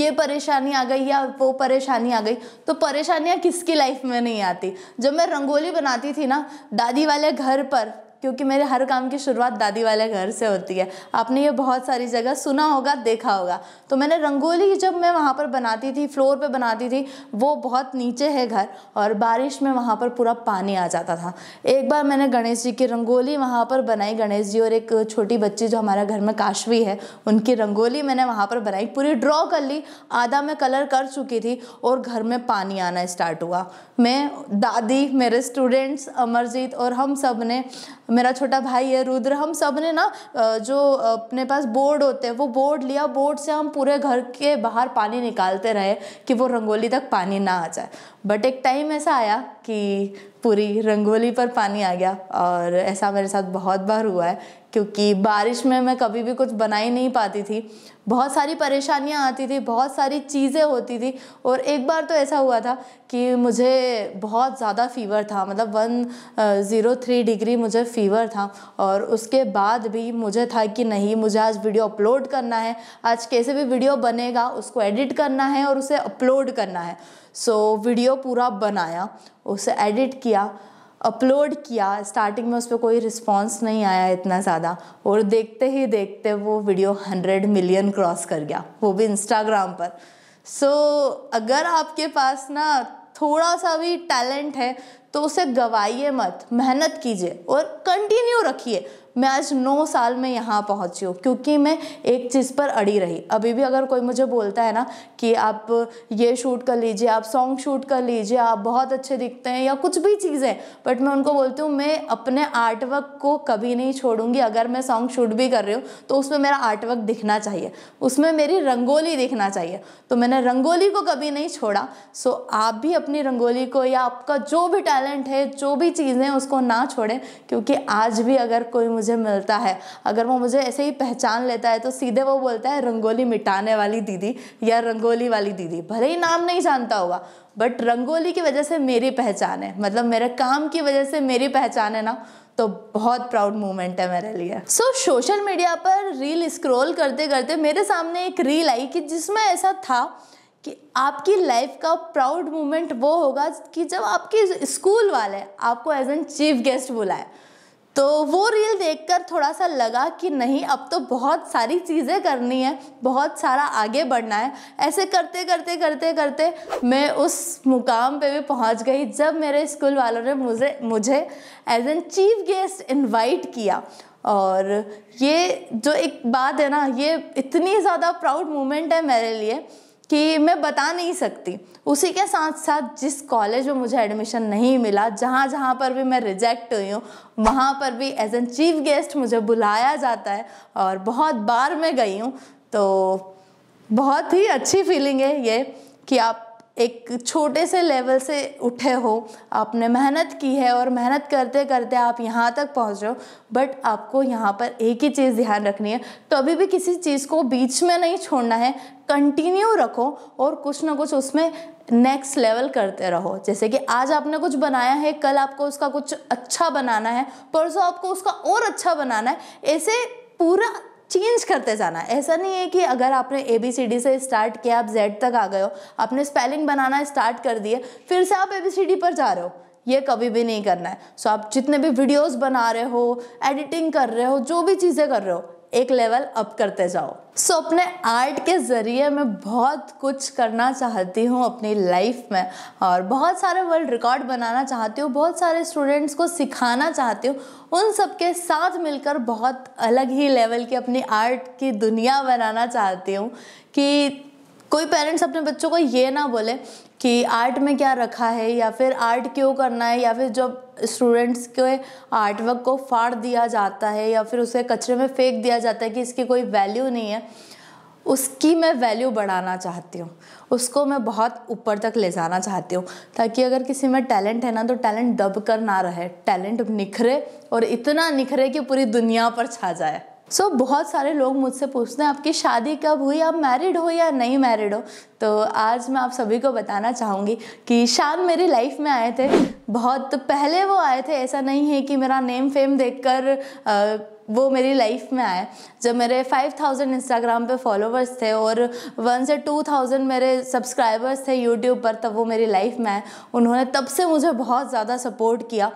[SPEAKER 1] ये परेशानी आ गई या वो परेशानी आ गई तो परेशानियाँ किसकी लाइफ में नहीं आती? जब मैं रंगोली बनाती थी ना दादी वाले घर पर क्योंकि मेरे हर काम की शुरुआत दादी वाले घर से होती है। आपने ये बहुत सारी जगह सुना होगा, देखा होगा। तो मैंने रंगोली जब मैं वहाँ पर बनाती थी, फ्लोर पे बनाती थी, वो बहुत नीचे है घर और बारिश में वहाँ पर पूरा पानी आ जाता था। एक बार मैंने गणेश जी की रंगोली वहाँ पर बनाई। गणेश जी और एक छोटी बच्ची जो हमारे घर में काशवी है, उनकी रंगोली मैंने वहाँ पर बनाई। पूरी ड्रॉ कर ली। आधा मैं कलर कर चुकी थी और घर में पानी आना स्टार्ट हुआ। मैं, दादी, मेरे स्टूडेंट्स, अमरजीत और हम सबने मेरा छोटा भाई है, रुद्र, हम सबने ना जो अपने पास बोर्ड होते हैं, वो बोर्ड लिया, बोर्ड से हम पूरे घर के बाहर पानी निकालते रहे कि वो रंगोली तक पानी ना आ जाए। बट एक टाइम ऐसा आया कि पूरी रंगोली पर पानी आ गया और ऐसा मेरे साथ बहुत बार हुआ है, क्योंकि बारिश में मैं कभी भी कुछ बना ही नहीं पाती थी। बहुत सारी परेशानियाँ आती थी, बहुत सारी चीज़ें होती थी और एक बार तो ऐसा हुआ था कि मुझे बहुत ज़्यादा फ़ीवर था मतलब वन ज़ीरो थ्री डिग्री मुझे फ़ीवर था और उसके बाद भी मुझे था कि नहीं, मुझे आज वीडियो अपलोड करना है, आज कैसे भी वीडियो बनेगा उसको एडिट करना है और उसे अपलोड करना है। सो so, वीडियो पूरा बनाया उसे एडिट किया अपलोड किया। स्टार्टिंग में उस पर कोई रिस्पॉन्स नहीं आया इतना ज़्यादा। और देखते ही देखते वो वीडियो हंड्रेड मिलियन क्रॉस कर गया वो भी इंस्टाग्राम पर। सो so, अगर आपके पास ना थोड़ा सा भी टैलेंट है तो उसे गवाइए मत मेहनत कीजिए और कंटिन्यू रखिए। मैं आज नौ साल में यहाँ पहुँची हूँ, क्योंकि मैं एक चीज़ पर अड़ी रही। अभी भी अगर कोई मुझे बोलता है ना कि आप ये शूट कर लीजिए, आप सॉन्ग शूट कर लीजिए, आप बहुत अच्छे दिखते हैं या कुछ भी चीज़ें, बट मैं उनको बोलती हूँ, मैं अपने आर्ट वर्क को कभी नहीं छोड़ूँगी। अगर मैं सॉन्ग शूट भी कर रही हूँ तो उसमें मेरा आर्ट वर्क दिखना चाहिए, उसमें मेरी रंगोली दिखना चाहिए। तो मैंने रंगोली को कभी नहीं छोड़ा। सो आप भी अपनी रंगोली को या आपका जो भी टैलेंट है, जो भी चीज़ें उसको ना छोड़ें, क्योंकि आज भी अगर कोई मुझे मिलता है। अगर वो मुझे ऐसे ही पहचान लेता है तो सीधे वो बोलता है, रंगोली मिटाने वाली दीदी या रंगोली वाली दीदी। भले ही नाम नहीं जानता होगा बट रंगोली की वजह से मेरी पहचान है। मतलब मेरे काम की वजह से मेरी पहचान है ना तो बहुत प्राउड मोमेंट है मेरे लिए। सो सोशल मीडिया पर रील स्क्रॉल करते करते मेरे सामने एक रील आई कि जिसमें ऐसा था कि आपकी लाइफ का प्राउड मोमेंट वो होगा कि जब आपके स्कूल वाले आपको एज एन चीफ गेस्ट बुलाए। तो वो रील देखकर थोड़ा सा लगा कि नहीं, अब तो बहुत सारी चीज़ें करनी है, बहुत सारा आगे बढ़ना है। ऐसे करते करते करते करते मैं उस मुकाम पे भी पहुँच गई जब मेरे स्कूल वालों ने मुझे मुझे as an chief guest invite किया। और ये जो एक बात है ना, ये इतनी ज़्यादा प्राउड मोमेंट है मेरे लिए कि मैं बता नहीं सकती। उसी के साथ साथ जिस कॉलेज में मुझे एडमिशन नहीं मिला, जहाँ जहाँ पर भी मैं रिजेक्ट हुई हूँ, वहाँ पर भी एज एन चीफ गेस्ट मुझे बुलाया जाता है और बहुत बार मैं गई हूँ तो बहुत ही अच्छी फीलिंग है ये कि आप एक छोटे से लेवल से उठे हो। आपने मेहनत की है और मेहनत करते करते आप यहाँ तक पहुँच हो बट आपको यहाँ पर एक ही चीज़ ध्यान रखनी है। कभी भी किसी चीज़ को बीच में नहीं छोड़ना है। कंटिन्यू रखो और कुछ ना कुछ उसमें नेक्स्ट लेवल करते रहो। जैसे कि आज आपने कुछ बनाया है, कल आपको उसका कुछ अच्छा बनाना है, परसों आपको उसका और अच्छा बनाना है। ऐसे पूरा चेंज करते जाना है। ऐसा नहीं है कि अगर आपने ए बी सी डी से स्टार्ट किया आप जेड तक आ गए हो आपने स्पेलिंग बनाना स्टार्ट कर दिए फिर से आप ए बी सी डी पर जा रहे हो। ये कभी भी नहीं करना है। सो so, आप जितने भी वीडियोस बना रहे हो एडिटिंग कर रहे हो जो भी चीज़ें कर रहे हो एक लेवल अप करते जाओ। सो so, अपने आर्ट के ज़रिए मैं बहुत कुछ करना चाहती हूँ अपनी लाइफ में। और बहुत सारे वर्ल्ड रिकॉर्ड बनाना चाहती हूँ बहुत सारे स्टूडेंट्स को सिखाना चाहती हूँ। उन सब के साथ मिलकर बहुत अलग ही लेवल की अपनी आर्ट की दुनिया बनाना चाहती हूँ। कि कोई पेरेंट्स अपने बच्चों को ये ना बोले कि आर्ट में क्या रखा है या फिर आर्ट क्यों करना है या फिर जब स्टूडेंट्स के आर्ट वर्क को फाड़ दिया जाता है या फिर उसे कचरे में फेंक दिया जाता है कि इसकी कोई वैल्यू नहीं है, उसकी मैं वैल्यू बढ़ाना चाहती हूँ। उसको मैं बहुत ऊपर तक ले जाना चाहती हूँ ताकि अगर किसी में टैलेंट है ना तो टैलेंट दब कर ना रहे टैलेंट निखरे और इतना निखरे कि पूरी दुनिया पर छा जाए। सो so, बहुत सारे लोग मुझसे पूछते हैं आपकी शादी कब हुई? आप मैरिड हो या नहीं मैरिड हो? तो आज मैं आप सभी को बताना चाहूँगी कि शाम मेरी लाइफ में आए थे। बहुत पहले वो आए थे। ऐसा नहीं है कि मेरा नेम फेम देखकर वो मेरी लाइफ में आए। जब मेरे 5000 इंस्टाग्राम पे फॉलोवर्स थे और वन से 2000 मेरे सब्सक्राइबर्स थे यूट्यूब पर तब वो मेरी लाइफ में आए। उन्होंने तब से मुझे बहुत ज़्यादा सपोर्ट किया।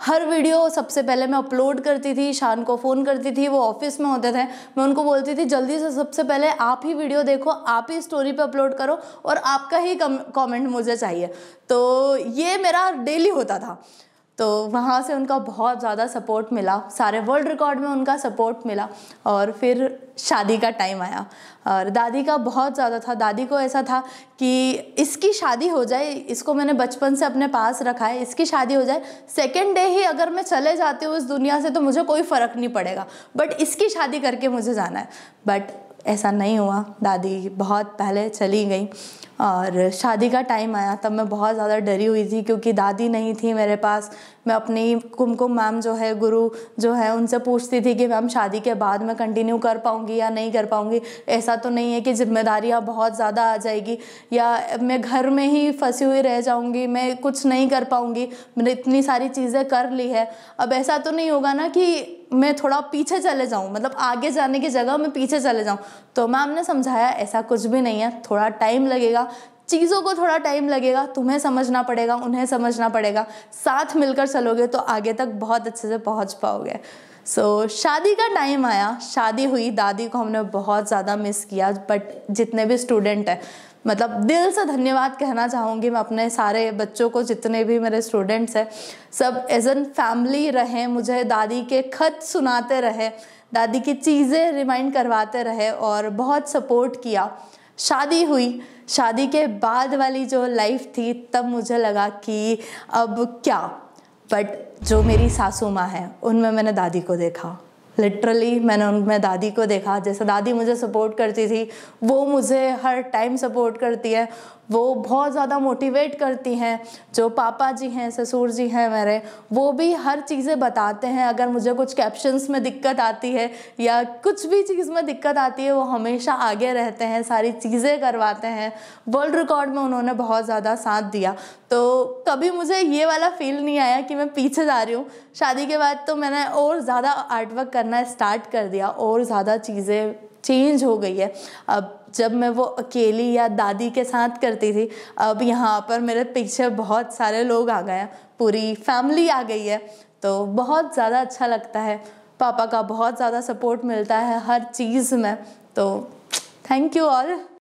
[SPEAKER 1] हर वीडियो सबसे पहले मैं अपलोड करती थी, शान को फ़ोन करती थी, वो ऑफ़िस में होते थे। मैं उनको बोलती थी, जल्दी से सबसे पहले आप ही वीडियो देखो, आप ही स्टोरी पे अपलोड करो और आपका ही कमेंट मुझे चाहिए। तो ये मेरा डेली होता था। तो वहाँ से उनका बहुत ज़्यादा सपोर्ट मिला। सारे वर्ल्ड रिकॉर्ड में उनका सपोर्ट मिला और फिर शादी का टाइम आया। और दादी का बहुत ज़्यादा था। दादी को ऐसा था कि इसकी शादी हो जाए, इसको मैंने बचपन से अपने पास रखा है, इसकी शादी हो जाए सेकेंड डे ही अगर मैं चले जाती हूँ इस दुनिया से तो मुझे कोई फ़र्क नहीं पड़ेगा। बट इसकी शादी करके मुझे जाना है। बट ऐसा नहीं हुआ। दादी बहुत पहले चली गई। और शादी का टाइम आया, तब मैं बहुत ज़्यादा डरी हुई थी क्योंकि दादी नहीं थी मेरे पास। मैं अपनी कुमकुम मैम जो है, गुरु जो है, उनसे पूछती थी कि मैम, शादी के बाद मैं कंटिन्यू कर पाऊँगी या नहीं कर पाऊँगी? ऐसा तो नहीं है कि जिम्मेदारियाँ बहुत ज़्यादा आ जाएगी। या मैं घर में ही फंसी हुई रह जाऊँगी, मैं कुछ नहीं कर पाऊँगी। मैंने इतनी सारी चीज़ें कर ली है। अब ऐसा तो नहीं होगा ना कि मैं थोड़ा पीछे चले जाऊँ मतलब आगे जाने की जगह मैं पीछे चले जाऊँ। तो मैम ने समझाया, ऐसा कुछ भी नहीं है, थोड़ा टाइम लगेगा। चीज़ों को थोड़ा टाइम लगेगा तुम्हें समझना पड़ेगा उन्हें समझना पड़ेगा। साथ मिलकर चलोगे तो आगे तक बहुत अच्छे से पहुँच पाओगे। सो so, शादी का टाइम आया। शादी हुई दादी को हमने बहुत ज़्यादा मिस किया बट जितने भी स्टूडेंट हैं मतलब दिल से धन्यवाद कहना चाहूँगी मैं अपने सारे बच्चों को जितने भी मेरे स्टूडेंट्स हैं सब एज एन फैमिली रहे मुझे दादी के खत सुनाते रहे दादी की चीज़ें रिमाइंड करवाते रहे और बहुत सपोर्ट किया। शादी हुई। शादी के बाद वाली जो लाइफ थी, तब मुझे लगा कि अब क्या? बट जो मेरी सासू माँ है, उनमें मैंने दादी को देखा। लिटरली मैंने उनमें दादी को देखा। जैसे दादी मुझे सपोर्ट करती थी, वो मुझे हर टाइम सपोर्ट करती है। वो बहुत ज़्यादा मोटिवेट करती हैं, जो पापा जी हैं, ससुर जी हैं मेरे, वो भी हर चीज़ें बताते हैं। अगर मुझे कुछ कैप्शंस में दिक्कत आती है या कुछ भी चीज़ में दिक्कत आती है, वो हमेशा आगे रहते हैं, सारी चीज़ें करवाते हैं। वर्ल्ड रिकॉर्ड में उन्होंने बहुत ज़्यादा साथ दिया। तो कभी मुझे ये वाला फील नहीं आया कि मैं पीछे जा रही हूँ। शादी के बाद तो मैंने और ज़्यादा आर्ट वर्क करना स्टार्ट कर दिया, और ज़्यादा चीज़ें चेंज हो गई है। अब जब मैं वो अकेली या दादी के साथ करती थी, अब यहाँ पर मेरे पीछे बहुत सारे लोग आ गए हैं। पूरी फैमिली आ गई है। तो बहुत ज़्यादा अच्छा लगता है। पापा का बहुत ज़्यादा सपोर्ट मिलता है हर चीज़ में। तो थैंक यू ऑल